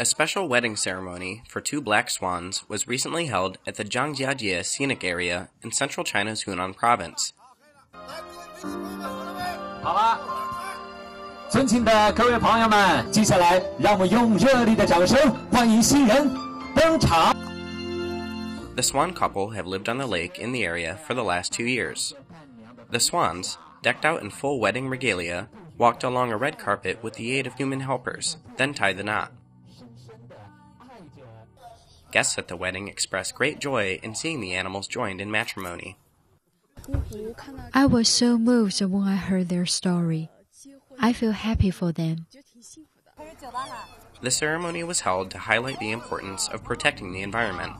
A special wedding ceremony for two black swans was recently held at the Zhangjiajie Scenic Area in central China's Hunan province. 好了，尊敬的各位朋友们，接下来让我们用热烈的掌声欢迎新人登场。 The swan couple have lived on the lake in the area for the last two years. The swans, decked out in full wedding regalia, walked along a red carpet with the aid of human helpers, then tied the knot. Guests at the wedding expressed great joy in seeing the animals joined in matrimony. I was so moved when I heard their story. I feel happy for them. The ceremony was held to highlight the importance of protecting the environment